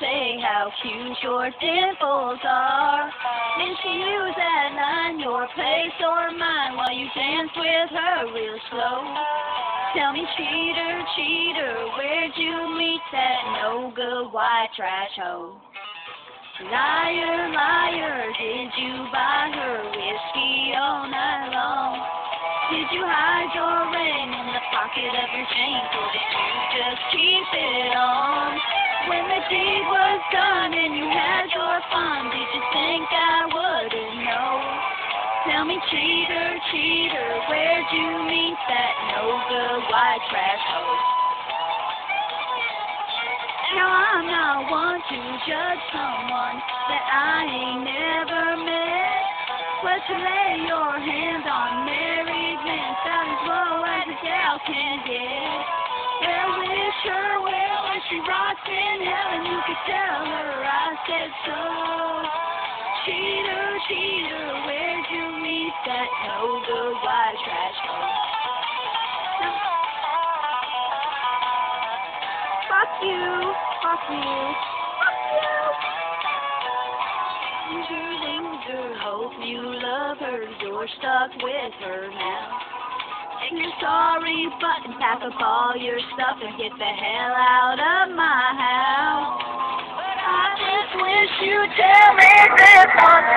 say how cute your dimples are. Then she used that line, your place or mine, while you dance with her real slow. Tell me, cheater, cheater, where'd you meet that no good white trash hoe? Liar, liar, did you buy her whiskey all night long? Did you hide your ring in the pocket of your jeans, or did you just? When the deed was done and you had your fun, did you think I wouldn't know? Tell me, cheater, cheater, where'd you meet that no good white trash hoe? Now I'm not one to judge someone that I ain't never met. But to lay your hands on married men about as low as a gal can get. Well, well when she rocks in and you could tell her I said so. Cheater, cheater, where'd you meet that no good white trash hoe? Fuck you, fuck you, fuck you. Loser, loser, hope you love her, you're stuck with her now. Take your sorry button, pack up all your stuff and get the hell out of my house. But I just wish you'd tell me this thing